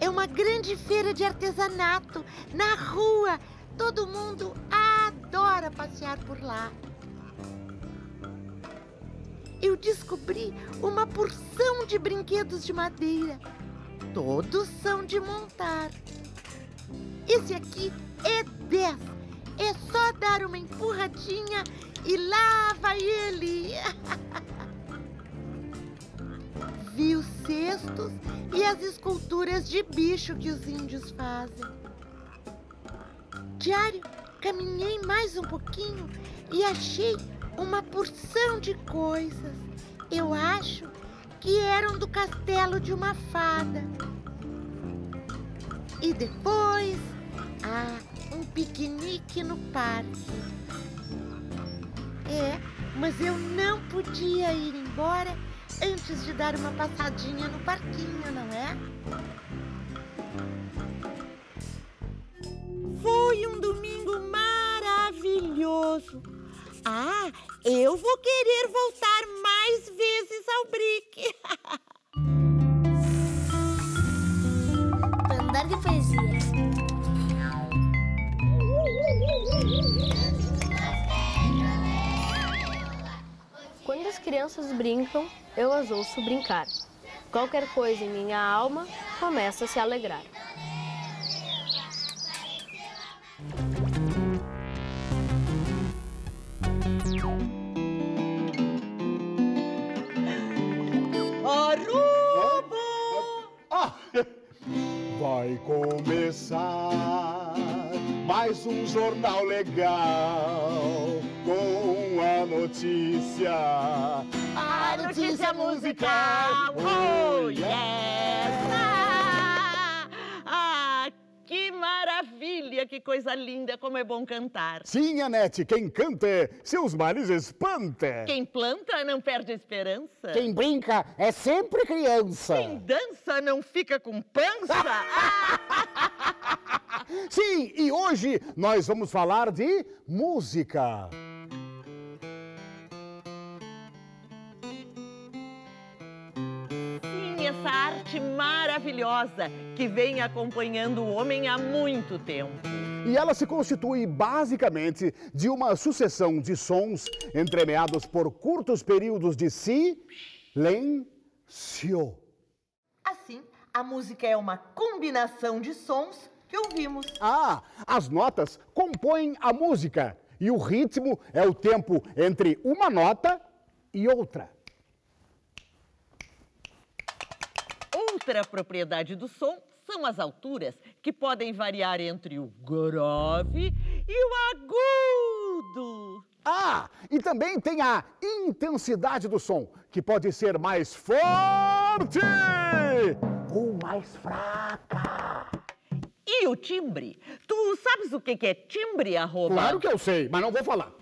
é uma grande feira de artesanato na rua. Todo mundo adora passear por lá. Eu descobri uma porção de brinquedos de madeira. Todos são de montar. Esse aqui é 10. É só dar uma empurradinha e lá vai ele. Vi os cestos e as esculturas de bicho que os índios fazem. Diário, caminhei mais um pouquinho e achei uma porção de coisas. Eu acho que eram do castelo de uma fada. E depois, ah, um piquenique no parque. É, mas eu não podia ir embora antes de dar uma passadinha no parquinho, não é? Foi um domingo maravilhoso. Ah, eu vou querer voltar mais vezes ao Brick. Andar de poesias. Crianças brincam, eu as ouço brincar. Qualquer coisa em minha alma começa a se alegrar. Arubo! Ah, vai começar mais um jornal legal com notícia. A notícia musical! Oh, yes! Ah, ah, que maravilha! Que coisa linda! Como é bom cantar! Sim, Anete, quem canta, seus males espanta. Quem planta não perde a esperança. Quem brinca é sempre criança. Quem dança não fica com pança. Sim, e hoje nós vamos falar de música. Arte maravilhosa que vem acompanhando o homem há muito tempo. E ela se constitui basicamente de uma sucessão de sons entremeados por curtos períodos de silêncio. Assim, a música é uma combinação de sons que ouvimos. Ah, as notas compõem a música e o ritmo é o tempo entre uma nota e outra. Outra propriedade do som são as alturas, que podem variar entre o grave e o agudo. Ah, e também tem a intensidade do som, que pode ser mais forte ou mais fraca. E o timbre? Tu sabes o que é timbre, arroba? Claro que eu sei, mas não vou falar.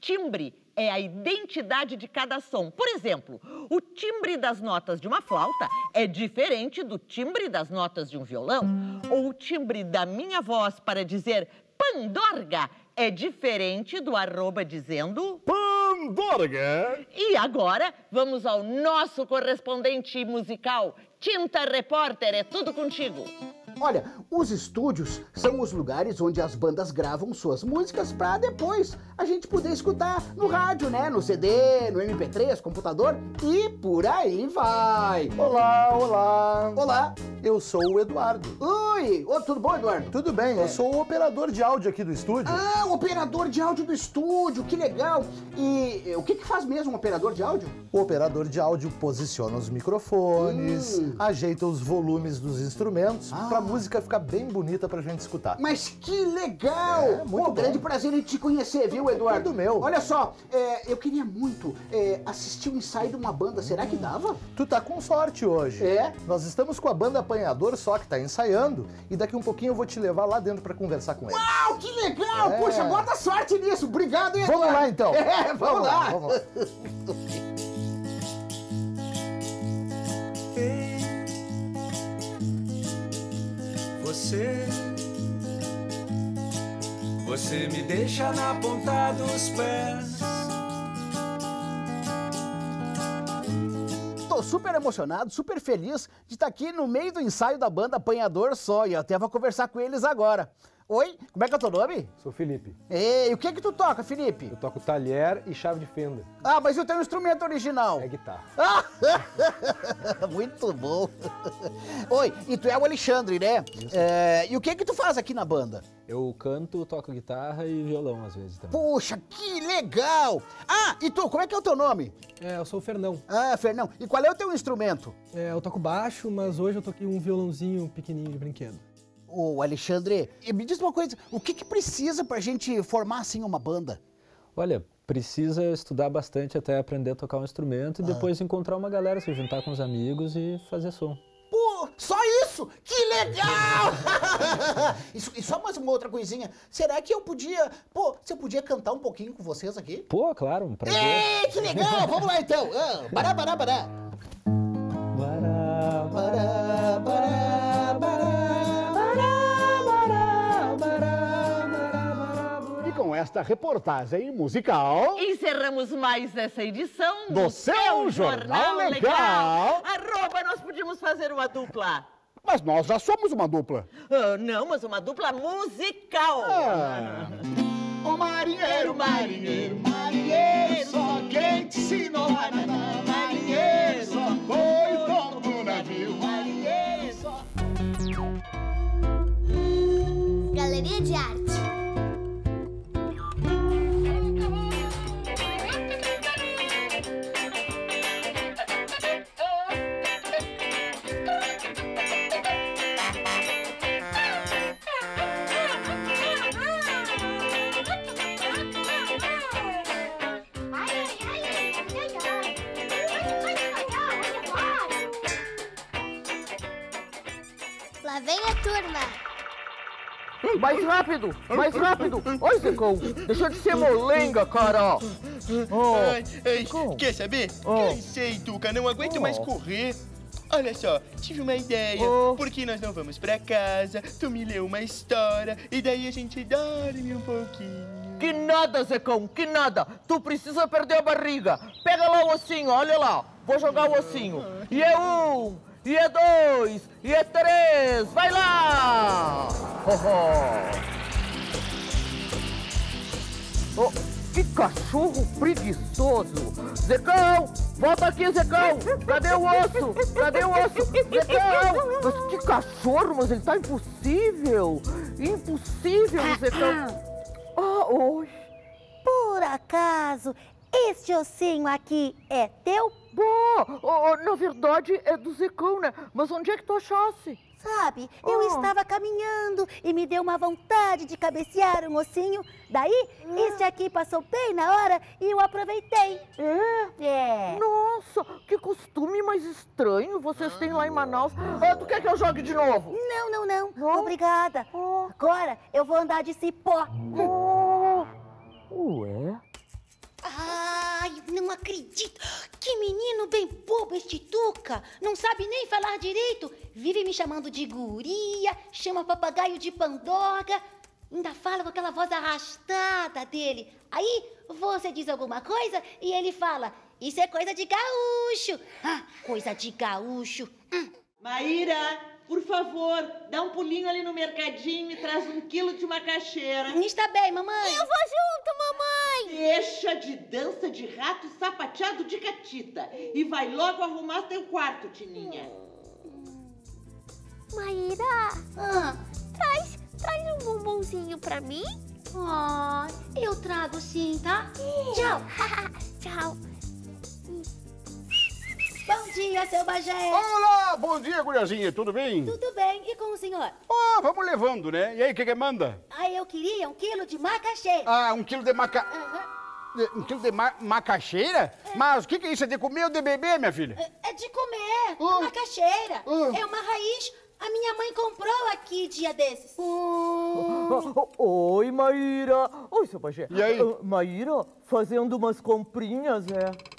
Timbre é a identidade de cada som. Por exemplo, o timbre das notas de uma flauta é diferente do timbre das notas de um violão. Ou o timbre da minha voz para dizer pandorga é diferente do arroba dizendo. Pandorga! E agora vamos ao nosso correspondente musical. Tinta Repórter, é tudo contigo. Olha, os estúdios são os lugares onde as bandas gravam suas músicas pra depois a gente poder escutar no rádio, né? No CD, no MP3, computador e por aí vai. Olá, olá. Olá. Eu sou o Eduardo. Oi, Ô, tudo bom, Eduardo? Tudo bem, eu sou o operador de áudio aqui do estúdio. Ah, o operador de áudio do estúdio, que legal. E eh, o que, que faz mesmo um operador de áudio? O operador de áudio posiciona os microfones, Hum. ajeita os volumes dos instrumentos Ah. Pra música ficar bem bonita pra gente escutar. Mas que legal! É, muito Pô, bom. grande prazer em te conhecer, viu, Eduardo? Tudo meu. Olha só, é, eu queria muito é, assistir o ensaio de uma banda. Será que dava? Tu tá com sorte hoje. É? Nós estamos com a banda Apanhador só que tá ensaiando e daqui um pouquinho eu vou te levar lá dentro pra conversar com eles. Uau, que legal! É. Poxa, bota sorte nisso. Obrigado, hein, Vamos Eduardo? lá então. É, vamos, lá. Vamos lá. Você Você me deixa na ponta dos pés. Tô super emocionado, super feliz de estar aqui no meio do ensaio da banda Apanhador Só e até vou conversar com eles agora. Oi, como é que é o teu nome? Sou Felipe. Ei, o que que tu toca, Felipe? Eu toco talher e chave de fenda. Ah, mas e o teu instrumento original? É guitarra. Ah, muito bom. Oi, e tu é o Alexandre, né? É, e o que que tu faz aqui na banda? Eu canto, toco guitarra e violão às vezes também. Puxa, que legal! Ah, e tu, como é que é o teu nome? É, eu sou o Fernão. Ah, Fernão, e qual é o teu instrumento? É, eu toco baixo, mas hoje eu toquei um violãozinho pequenininho de brinquedo. Ô, Alexandre, me diz uma coisa, o que que precisa pra gente formar assim uma banda? Olha, precisa estudar bastante até aprender a tocar um instrumento e depois encontrar uma galera, se juntar com os amigos e fazer som. Pô, só isso? Que legal! Isso- e só mais uma outra coisinha, será que eu podia, pô, se eu podia cantar um pouquinho com vocês aqui? Pô, claro, um prazer. Ei, que legal! Vamos lá então! Ah, bará, bará, bará. Bará, Bará, bará, esta reportagem musical. Encerramos mais essa edição Do seu Jornal Legal. Arroba, nós podíamos fazer uma dupla. Mas nós já somos uma dupla. Ah, não, mas uma dupla musical. Ah. O marinheiro, marinheiro, marinheiro, só quem te ensinou a nadar, marinheiro, só foi o dono do navio, marinheiro, só... Galeria de arte. Turma. Mais rápido, mais rápido. Oi, Zecão, deixa de ser molenga, cara. Ai, ai, quer saber? Cansei, Tuca, não aguento mais correr. Olha só, tive uma ideia. Por que nós não vamos pra casa? Tu me lê uma história e daí a gente dorme um pouquinho. Que nada, Zecão, que nada. Tu precisa perder a barriga. Pega lá o ossinho, olha lá. Vou jogar o ossinho. E é um, e é dois, e é três. Vai lá! Ho, ho. Oh, que cachorro preguiçoso! Zecão! Volta aqui, Zecão! Cadê o osso? Cadê o osso? Zecão! Mas que cachorro, mas ele tá impossível! Impossível, Zecão! Ah, oi! Por acaso, este ossinho aqui é teu? Bah, oh, na verdade é do Zecão, né? Mas onde é que tu achasse? Sabe, eu Ah. estava caminhando e me deu uma vontade de cabecear um ossinho. Daí, este aqui passou bem na hora e eu aproveitei. É? É. Nossa, que costume mais estranho vocês têm lá em Manaus. Ah, tu quer que eu jogue de novo? Não, não, não. Obrigada. Agora eu vou andar de cipó. Ué? Não acredito. Que menino bem bobo este Tuca. Não sabe nem falar direito. Vive me chamando de guria, chama papagaio de pandoga. Ainda fala com aquela voz arrastada dele. Aí você diz alguma coisa e ele fala: Isso é coisa de gaúcho. Ah, coisa de gaúcho. Hum. Maíra, por favor, dá um pulinho ali no mercadinho e traz um quilo de macaxeira. Está bem, mamãe. Eu vou junto, mamãe. Deixa de dança de rato e sapateado de catita. E vai logo arrumar teu quarto, Tininha. Maíra, Ah, traz, traz um bombonzinho pra mim. Ah, eu trago sim, tá? Tchau. Tchau. Bom dia, seu Bagé. Olá, bom dia, guriazinha, tudo bem? Tudo bem? E com o senhor? Ah, vamos levando, né? E aí, o que que manda? Ah, eu queria um quilo de macaxeira. Ah, um quilo de maca... Um quilo de ma macaxeira? Mas o que que é isso? É de comer ou de beber, minha filha? É de comer, macaxeira. É uma raiz. A minha mãe comprou aqui dia desses. Oi, Maíra. Oi, seu Bagé. E aí? Maíra, fazendo umas comprinhas, é.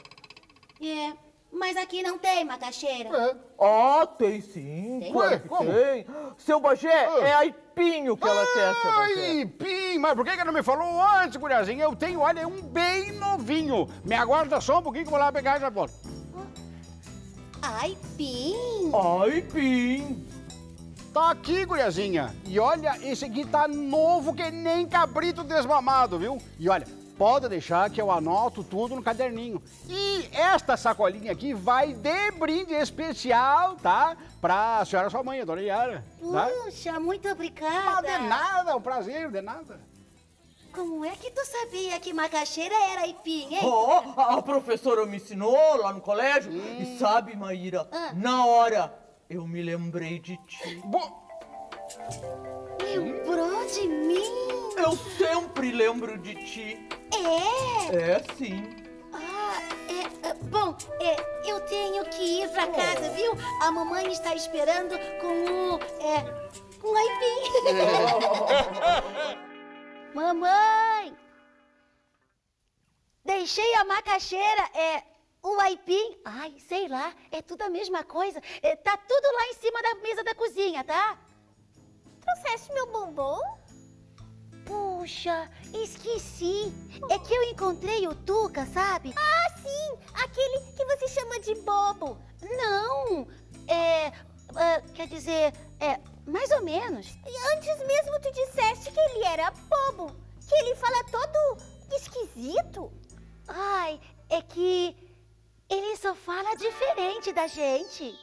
É, Mas aqui não tem macaxeira. É. Ah, tem sim, Tem? claro Ué, que como? tem. Seu Bagé, é aipinho que ela quer, seu Bagé. Ai, Pim, mas por que que não me falou antes, guriazinha? Eu tenho, olha, um bem novinho. Me aguarda só um pouquinho que eu vou lá pegar e já volto. Aipim. Aipim. Tá aqui, guriazinha. E olha, esse aqui tá novo que nem cabrito desmamado, viu? E olha, pode deixar que eu anoto tudo no caderninho. E esta sacolinha aqui vai de brinde especial, tá? Pra senhora sua mãe, a dona Yara. Tá? Puxa, muito Ah, obrigada. de nada, é um prazer, de nada. Como é que tu sabia que macaxeira era aipim, hein? Oh, a professora me ensinou lá no colégio. E sabe, Maíra, na hora eu me lembrei de ti. Lembrou de mim? Eu sempre lembro de ti. É? É sim. Ah, é, é, bom, é, eu tenho que ir pra casa, viu? A mamãe está esperando com o. É, com o aipim. mamãe! Deixei a macaxeira, é. O aipim, ai, sei lá, é tudo a mesma coisa. É, tá tudo lá em cima da mesa da cozinha, tá? Trouxeste meu bombom? Puxa, esqueci. É que eu encontrei o Tuca, sabe? Ah, sim! Aquele que você chama de bobo. Não, é. ah, quer dizer, é. Mais ou menos. Antes mesmo tu disseste que ele era bobo. Que ele fala todo esquisito. Ai, é que ele só fala diferente da gente.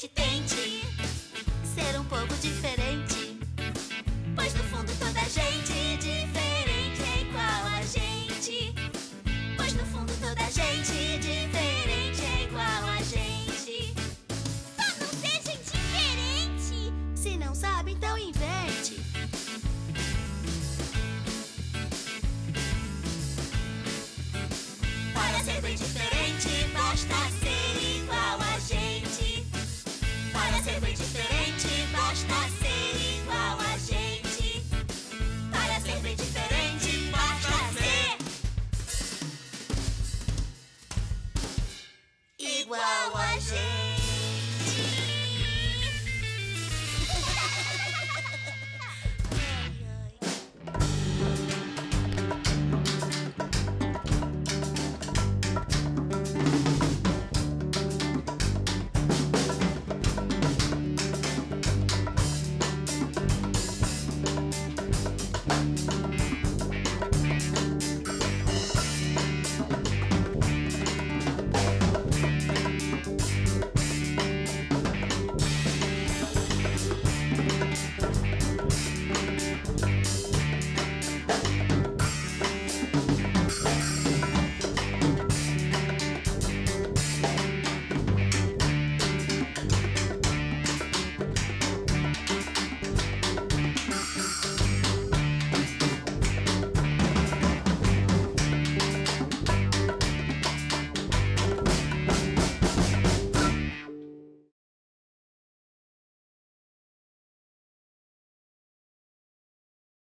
Gente tente